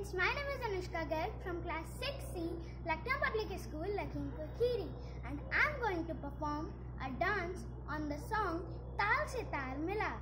friends, my name is Anushka Garg from class 6C, Lucknow Public School, Lakhimpur Kheri and I am going to perform a dance on the song Taal Se Taal Mila.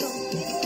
Santo.